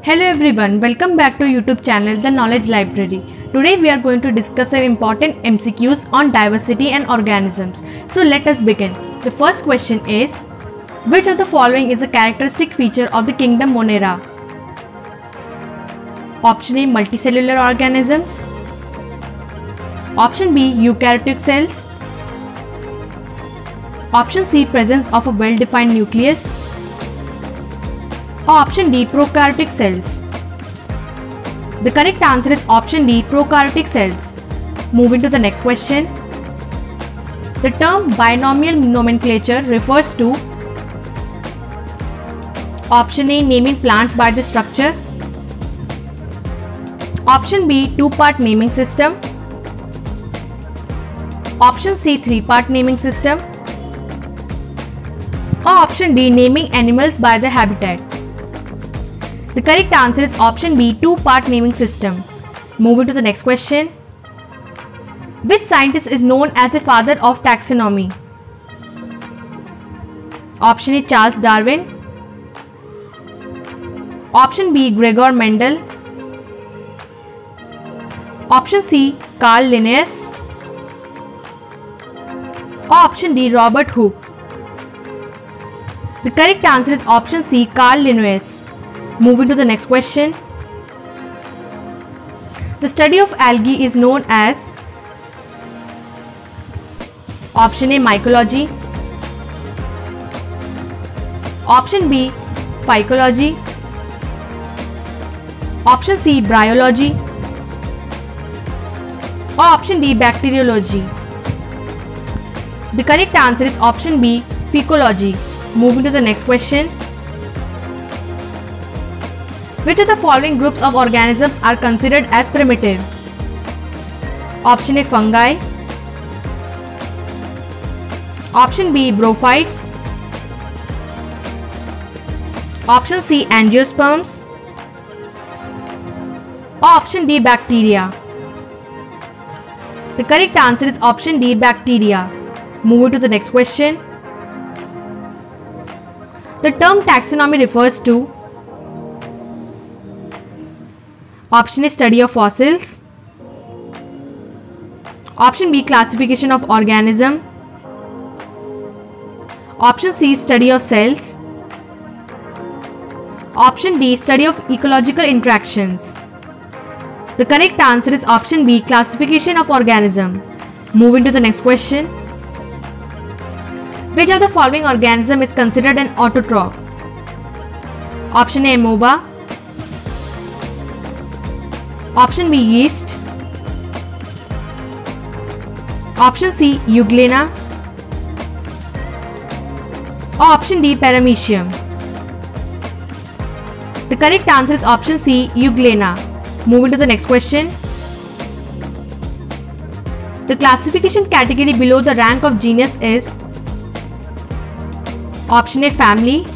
Hello everyone, welcome back to YouTube channel The Knowledge Library. Today we are going to discuss some important MCQs on diversity and organisms. So let us begin. The first question is Which of the following is a characteristic feature of the kingdom Monera? Option A multicellular organisms. Option B eukaryotic cells. Option C presence of a well defined nucleus. Option D prokaryotic cells. The correct answer is option D prokaryotic cells. Moving to the next question. The term binomial nomenclature refers to Option A naming plants by the structure. Option B two part naming system. Option C three part naming system. Or option D naming animals by the habitat. The correct answer is option B two part naming system. Moving to the next question. Which scientist is known as the father of taxonomy? Option A Charles Darwin. Option B Gregor Mendel. Option C Carl Linnaeus. Option D Robert Hooke. The correct answer is option C Carl Linnaeus. Moving to the next question. The study of algae is known as Option A Mycology Option B Phycology Option C Bryology or option D Bacteriology. The correct answer is option B Phycology. Moving to the next question. Which of the following groups of organisms are considered as primitive? Option A fungi. Option B bryophytes. Option C angiosperms. Option D bacteria. The correct answer is option D bacteria. Moving to the next question. The term taxonomy refers to Option A study of fossils. Option B classification of organism. Option C study of cells. Option D study of ecological interactions. The correct answer is option B classification of organism. Moving to the next question. Which of the following organism is considered an autotroph? Option A amoeba. Option B yeast. Option C euglena. Or option D paramecium. The correct answer is option C euglena. Moving to the next question. The classification category below the rank of genus is Option A family.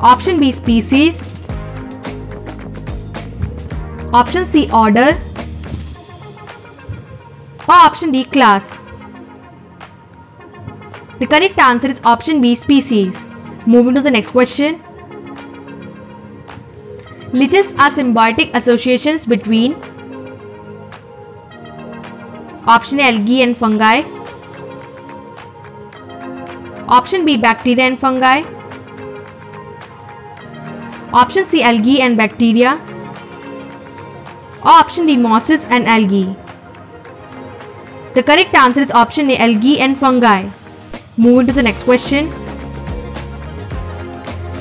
Option B species. Option C order. Or option D class. The correct answer is option B species. Moving to the next question. Lichens are symbiotic associations between Option A algae and fungi. Option B bacteria and fungi. Option C algae and bacteria. Option D mosses and algae. The correct answer is option A algae and fungi. Moving to the next question.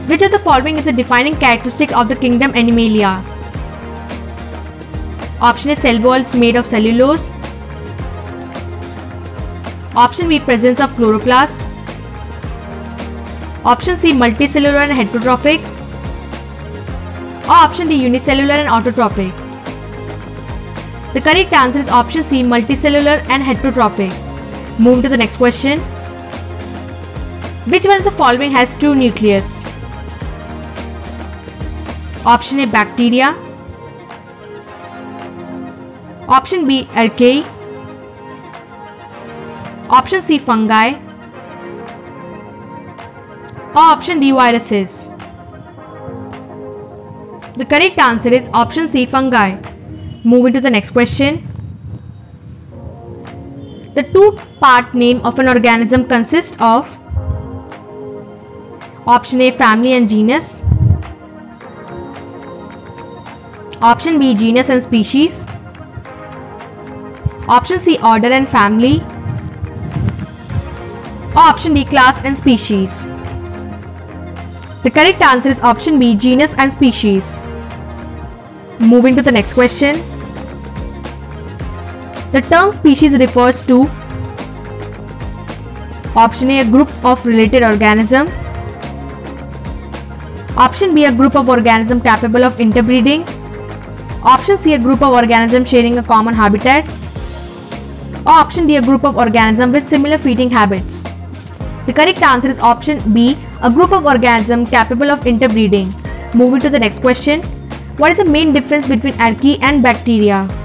Which of the following is a defining characteristic of the kingdom Animalia? Option A cell walls made of cellulose. Option B presence of chloroplast. Option C multicellular and heterotrophic. Or option D unicellular and autotrophic. The correct answer is option C multicellular and heterotrophic. Move to the next question. Which one of the following has two nucleus? Option A bacteria. Option B archaea. Option C fungi. Or option D viruses. The correct answer is option C fungi. Moving to the next question. The two part name of an organism consists of Option A family and genus. Option B genus and species. Option C order and family. Option D class and species. The correct answer is option B genus and species. Moving to the next question. The term species refers to Option A, a group of related organism. Option B, a group of organism capable of interbreeding. Option C, a group of organism sharing a common habitat. Or option D, a group of organism with similar feeding habits. The correct answer is option B, a group of organism capable of interbreeding. Moving to the next question. What is the main difference between archaea and bacteria?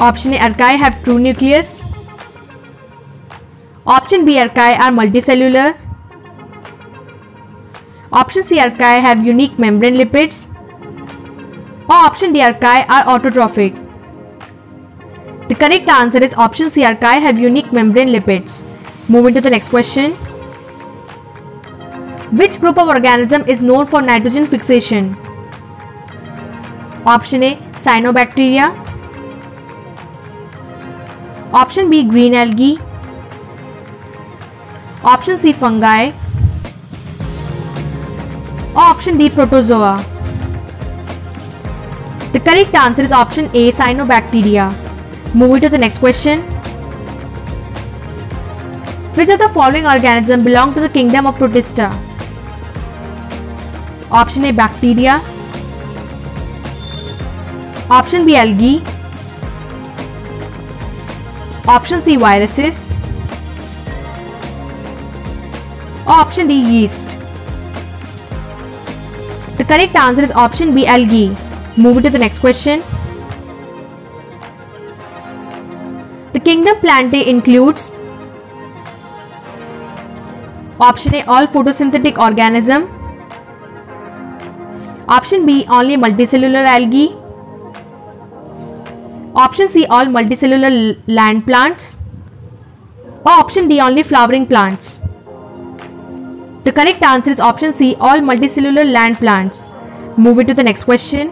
Option A Archaea have true nucleus. Option B Archaea are multicellular. Option C Archaea have unique membrane lipids. Or option D Archaea are autotrophic. The correct answer is option C Archaea have unique membrane lipids. Moving to the next question. Which group of organism is known for nitrogen fixation? Option A Cyanobacteria Option B green algae Option C fungi or option D protozoa The correct answer is option A cyanobacteria Moving to the next question Which of the following organisms belong to the kingdom of Protista? Option A bacteria. Option B algae. Option C viruses. Option D yeast. The correct answer is option B algae. Moving to the next question. The kingdom Plantae includes Option A all photosynthetic organism Option B only multicellular algae. Option C all multicellular land plants. Or option D only flowering plants. The correct answer is option C all multicellular land plants. Moving to the next question.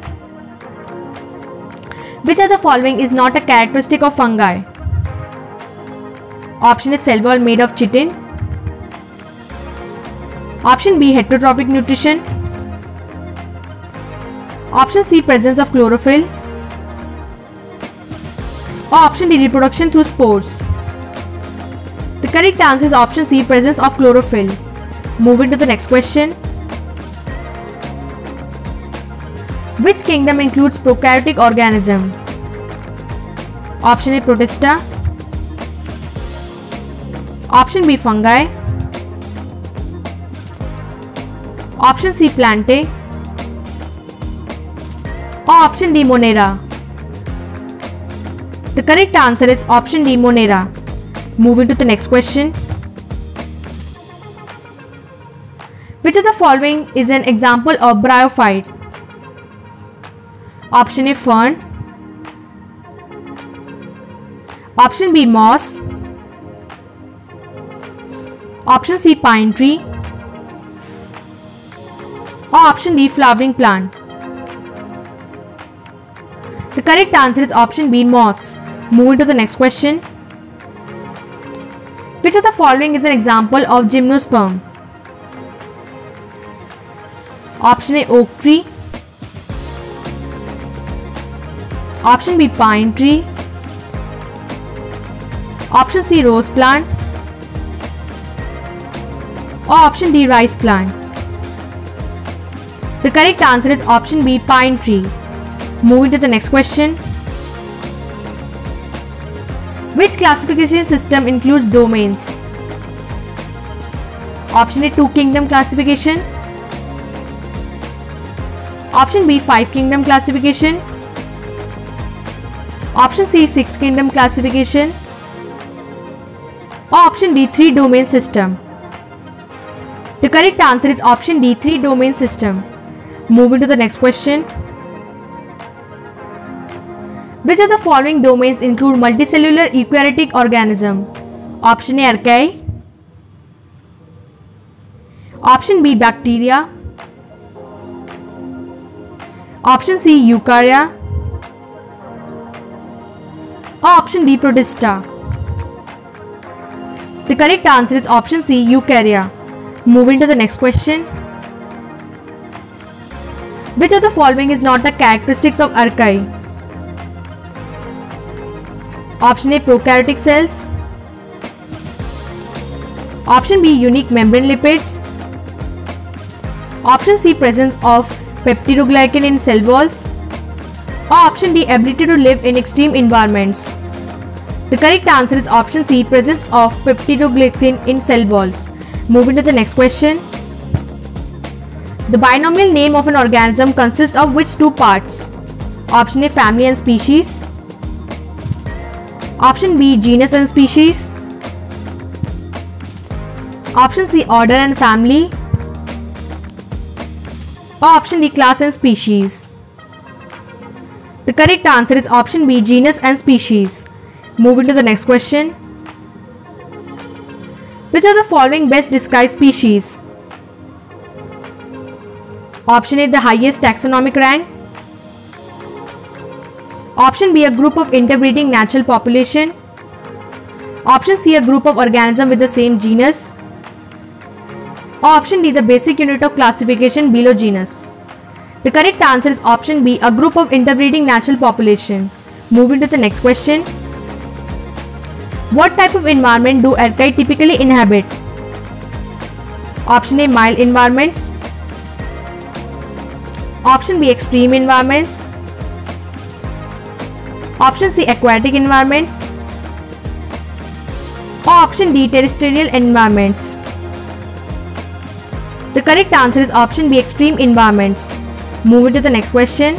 Which of the following is not a characteristic of fungi? Option A cell wall made of chitin. Option B heterotrophic nutrition. Option C presence of chlorophyll. Option D reproduction through spores. The correct answer is option C presence of chlorophyll. Moving to the next question. Which kingdom includes prokaryotic organism? Option A Protista. Option B fungi. Option C Plantae or option D Monera? Correct answer is option D Monera. Moving to the next question. Which of the following is an example of bryophyte? Option A fern. Option B moss. Option C pine tree. Or option D flowering plant. The correct answer is option B moss. Moving to the next question. Which of the following is an example of gymnosperm? Option A oak tree. Option B pine tree. Option C rose plant. Or option D rice plant. The correct answer is option B pine tree. Moving to the next question. Which classification system includes domains? Option A 2 kingdom classification. Option B 5 kingdom classification. Option C 6 kingdom classification. Or option D 3 domain system. The correct answer is option D 3 domain system. Moving to the next question. Which of the following domains include multicellular eukaryotic organism? Option A archaea. Option B bacteria. Option C eukarya. Or option D protista. The correct answer is option C eukarya. Moving to the next question. Which of the following is not the characteristics of archaea? Option A prokaryotic cells. Option B unique membrane lipids. Option C presence of peptidoglycan in cell walls. Or option D ability to live in extreme environments. The correct answer is option C presence of peptidoglycan in cell walls. Moving to the next question. The binomial name of an organism consists of which two parts? Option A family and species. Option B genus and species. Option C order and family. Or option D class and species. The correct answer is option B genus and species. Moving to the next question. Which of the following best describes species? Option A the highest taxonomic rank. Option B a group of interbreeding natural population. Option C a group of organisms with the same genus. Option D the basic unit of classification below genus. The correct answer is option B a group of interbreeding natural population. Moving to the next question. What type of environment do archaea typically inhabit? Option A mild environments. Option B extreme environments. Option C aquatic environments. Or option D terrestrial environments. The correct answer is option B extreme environments. Moving to the next question.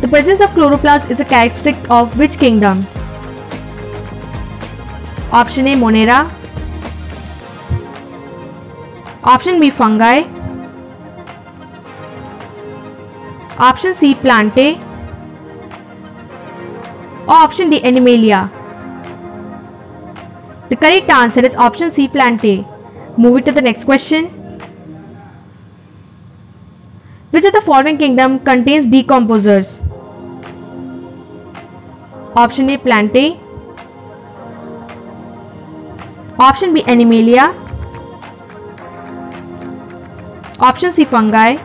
The presence of chloroplast is a characteristic of which kingdom? Option A Monera. Option B fungi. Option C Plantae. Option D Animalia. The correct answer is option C Plantae. Moving to the next question. Which of the following kingdom contains decomposers? Option A Plantae. Option B Animalia. Option C Fungi.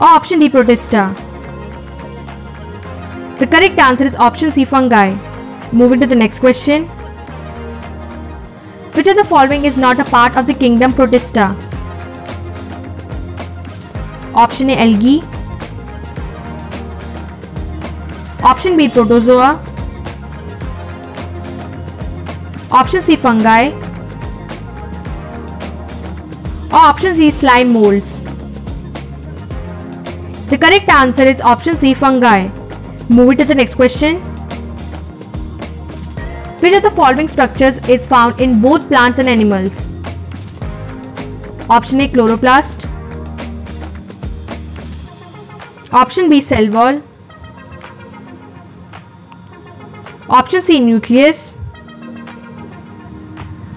Option D Protista. The correct answer is option C Fungi. Moving to the next question. Which of the following is not a part of the kingdom Protista? Option A Algae. Option B Protozoa. Option C fungi. Or option C slime molds. The correct answer is option C fungi. Moving to the next question. Which of the following structures is found in both plants and animals? Option A chloroplast. Option B cell wall. Option C nucleus.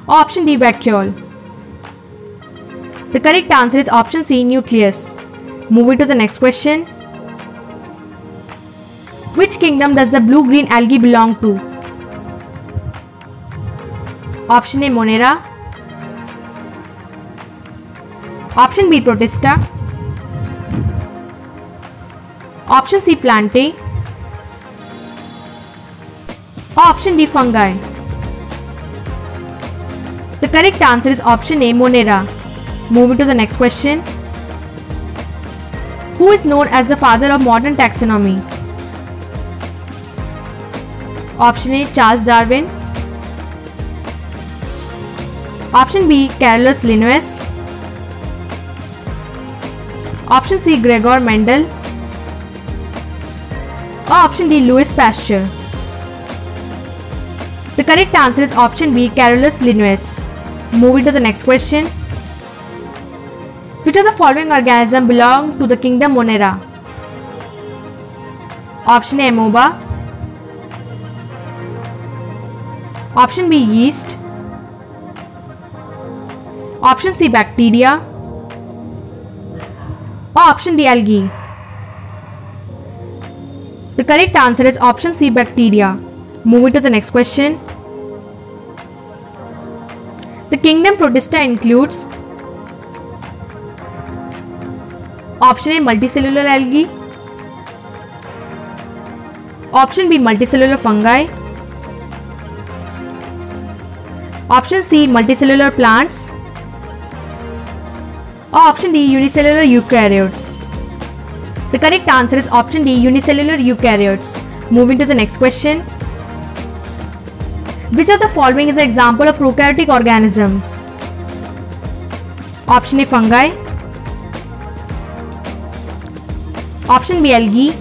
Option D vacuole. The correct answer is option C nucleus. Moving to the next question. Which kingdom does the blue green algae belong to? Option A Monera. Option B Protista. Option C Plantae. Option D Fungi. The correct answer is option A Monera. Moving to the next question. Who is known as the father of modern taxonomy? Option A Charles Darwin. Option B Carolus Linnaeus. Option C Gregor Mendel. Or option D Louis Pasteur. The correct answer is option B Carolus Linnaeus. Moving to the next question. Which of the following organisms belong to the kingdom Monera? Option A amoeba. Option B yeast option C bacteria और option D algae the correct answer is option C bacteria moving to the next question the kingdom Protista includes option A multicellular algae option B multicellular fungi Option C multicellular plants. Or option D unicellular eukaryotes. The correct answer is option D unicellular eukaryotes. Moving to the next question. Which of the following is an example of prokaryotic organism? Option A fungi. Option B algae.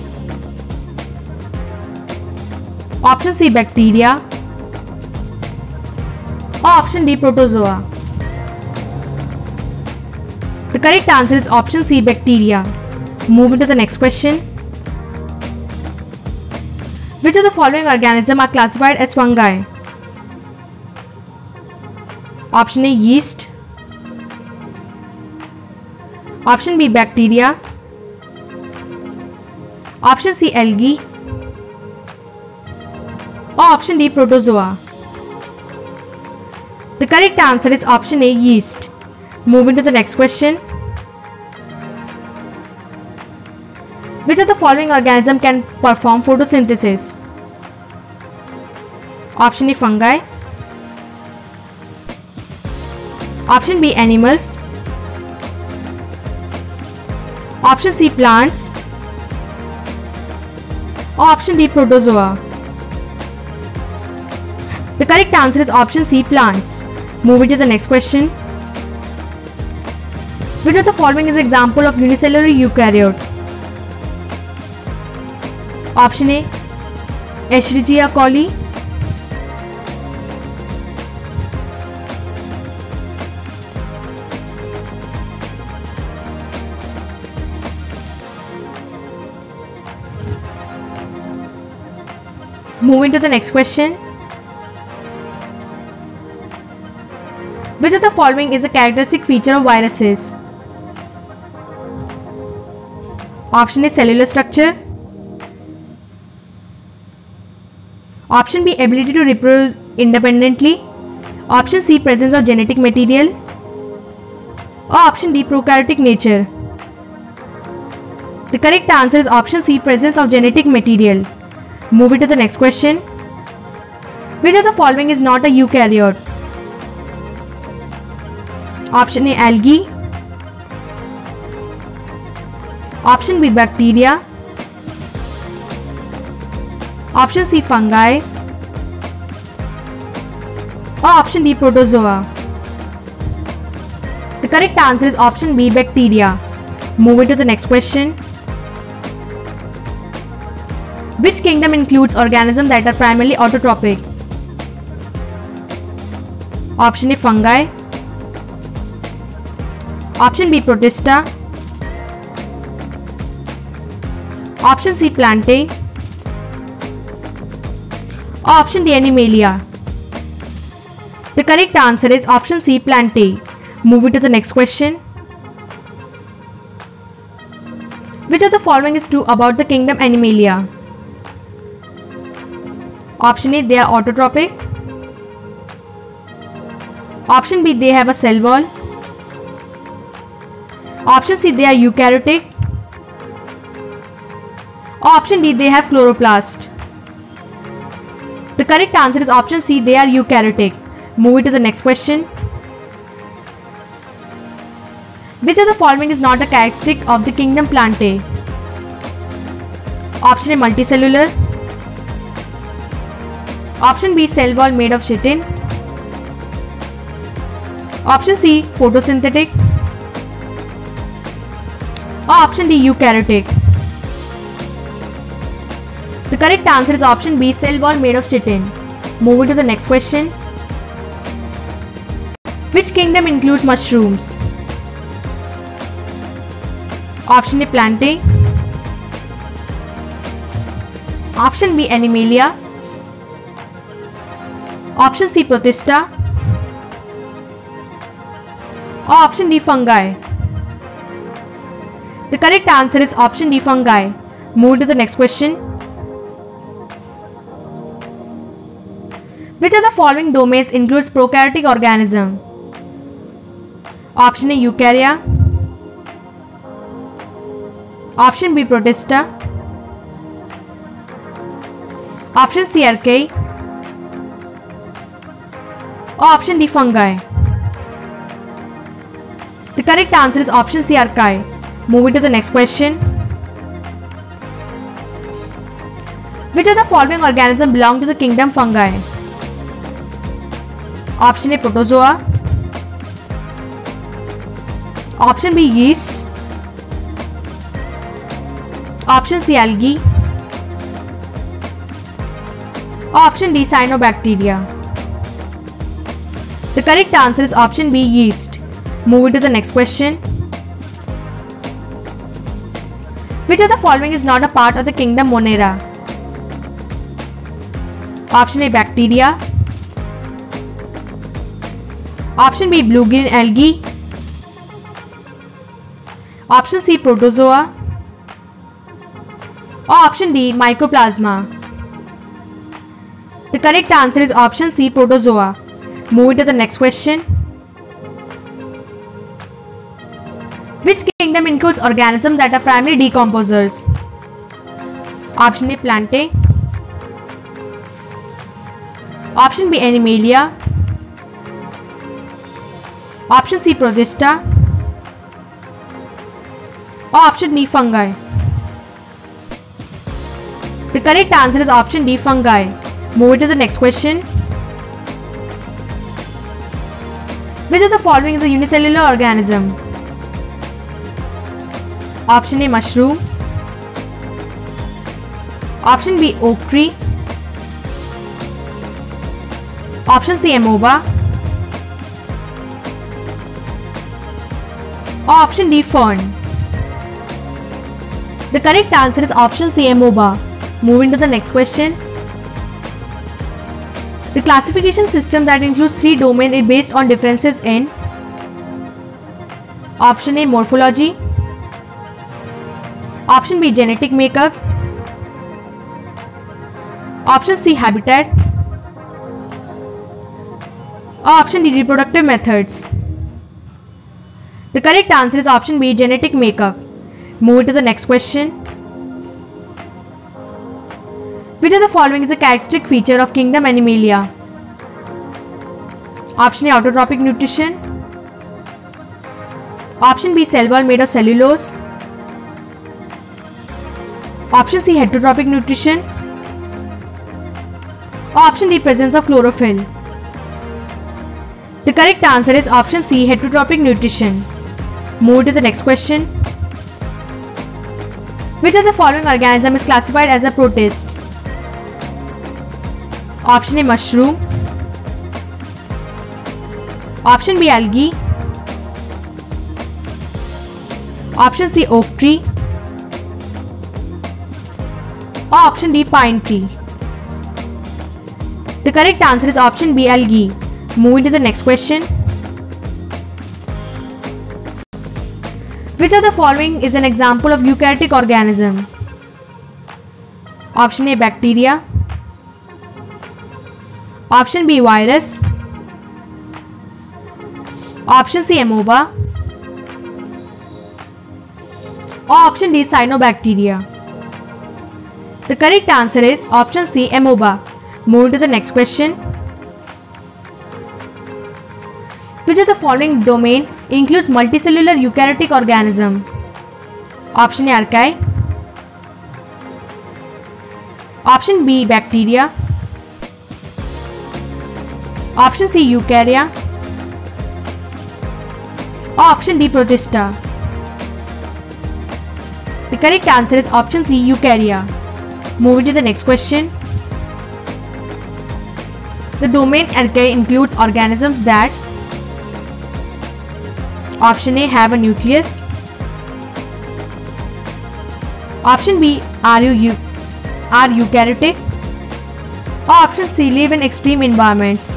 Option C bacteria. Option D protozoa. The correct answer is option C bacteria. Moving to the next question. Which of the following organisms are classified as fungi? Option A yeast. Option B bacteria. Option C algae. Or option D protozoa. The correct answer is option A yeast. Moving to the next question. Which of the following organism can perform photosynthesis? Option A fungi. Option B animals. Option C plants. Option D protozoa. The correct answer is option C plants. Moving to the next question. Which of the following is example of unicellular eukaryote? Option A Escherichia coli Moving to the next question. Which of the following is a characteristic feature of viruses? Option A cellular structure. Option B ability to reproduce independently. Option C presence of genetic material. Or option D prokaryotic nature. The correct answer is option C presence of genetic material. Move it to the next question. Which of the following is not a eukaryote? Option A algae. Option B bacteria. Option C fungi. Or option D protozoa. The correct answer is option B bacteria. Moving to the next question. Which kingdom includes organisms that are primarily autotrophic? Option A fungi. Option B protista. Option C plantae. Option D animalia. The correct answer is option C plantae. Moving to the next question. Which of the following is true about the kingdom Animalia? Option A they are autotrophic. Option B they have a cell wall. Option C they are eukaryotic. Option D they have chloroplast. The correct answer is option C they are eukaryotic. Moving to the next question. Which of the following is not a characteristic of the kingdom Plantae? Option A multicellular. Option B cell wall made of chitin. Option C photosynthetic. Option D eukaryotic. The correct answer is option B cell wall made of chitin. Moving to the next question. Which kingdom includes mushrooms? Option A Plantae. Option B Animalia. Option C Protista. Or option D Fungi. The correct answer is option D fungi. Move to the next question. Which of the following domains includes prokaryotic organism? Option A Eukarya. Option B Protista. Option C Archaea. Option D Fungi. The correct answer is option C Archaea. Moving to the next question. Which of the following organisms belong to the kingdom fungi? Option A Protozoa. Option B Yeast. Option C Algae. Option D Cyanobacteria. The correct answer is option B Yeast. Moving to the next question. Which of the following is not a part of the kingdom Monera? Option A Bacteria. Option B Blue green algae. Option C Protozoa. Or option D Mycoplasma. The correct answer is option C Protozoa. Moving to the next question. Kingdom includes organisms that are primary decomposers? Option A Plantae. Option B Animalia. Option C Protista. Or option D Fungi. The correct answer is option D Fungi. Move to the next question. Which of the following is a unicellular organism? Option A mushroom, option B oak tree, option C amoeba option D fern. The correct answer is option C amoeba moving to the next question the classification system that include three domain is based on differences in option A morphology Option B genetic makeup Option C habitat or option D reproductive methods. The correct answer is option B genetic makeup. Move to the next question. Which of the following is a characteristic feature of kingdom Animalia? Option A autotrophic nutrition. Option B cell wall made of cellulose. Option C heterotrophic nutrition. Option D presence of chlorophyll. The correct answer is option C heterotrophic nutrition. Move to the next question. Which of the following organism is classified as a protist? Option A mushroom. Option B algae. Option C oak tree. और option D pine tree. The correct answer is option B algae moving to the next question which are the following is an example of eukaryotic organism option A bacteria option B virus option C amoeba option D cyanobacteria The correct answer is option C amoeba. Move to the next question. Which of the following domain includes multicellular eukaryotic organism? Option A archaea. Option B bacteria. Option C eukarya. Option D protista. The correct answer is option C eukarya. Moving to the next question. The domain archaea includes organisms that Option A have a nucleus. Option B are you are eukaryotic? Or option C live in extreme environments?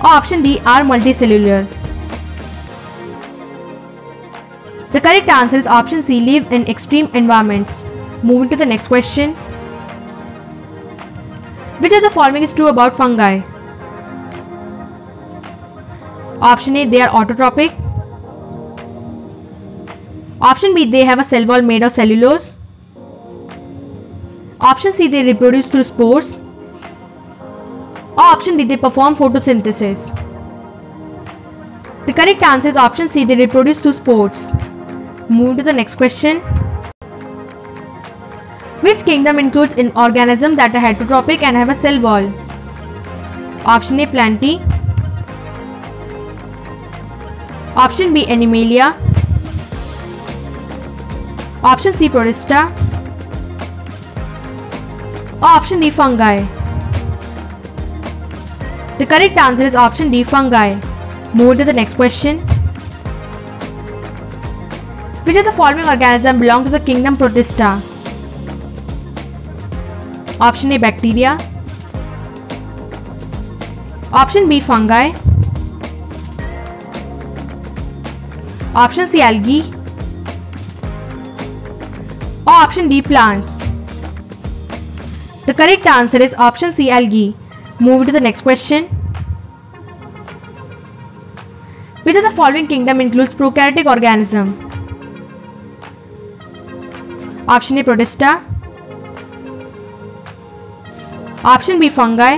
Or option D are multicellular? The correct answer is option C live in extreme environments. Moving to the next question. Which of the following is true about fungi? Option A they are autotrophic. Option B they have a cell wall made of cellulose. Option C they reproduce through spores. Or option D they perform photosynthesis. The correct answer is option C they reproduce through spores. Move to the next question. Which kingdom includes an organism that are heterotrophic and have a cell wall? Option A Plantae. Option B Animalia. Option C Protista. Option D Fungi. The correct answer is option D fungi. Move to the next question. Which of the following organisms belong to the kingdom Protista? Option A bacteria. Option B fungi. Option C algae. Or option D plants. The correct answer is option C algae. Move to the next question. Which of the following kingdom includes prokaryotic organism? Option A Protista. Option B Fungi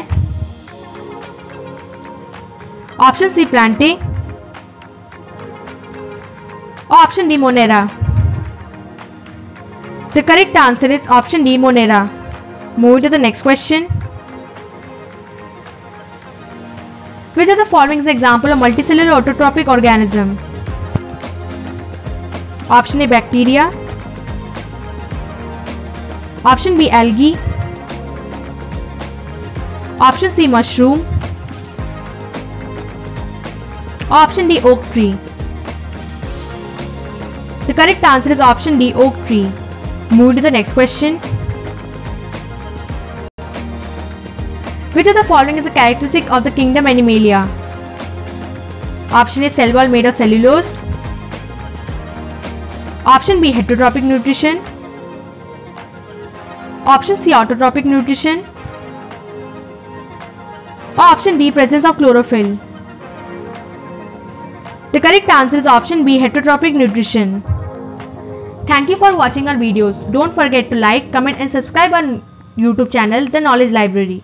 option C Plantae, option D Monera. The correct answer is option D Monera move to the next question which are the following example of multicellular autotrophic organism option A bacteria option B algae Option C mushroom. Option D oak tree. The correct answer is option D oak tree. Move to the next question. Which of the following is a characteristic of the kingdom Animalia? Option A cell wall made of cellulose. Option B heterotrophic nutrition. Option C autotrophic nutrition. Option D presence of chlorophyll. The correct answer is option B heterotrophic nutrition. Thank you for watching our videos. Don't forget to like, comment and subscribe our YouTube channel The Knowledge Library.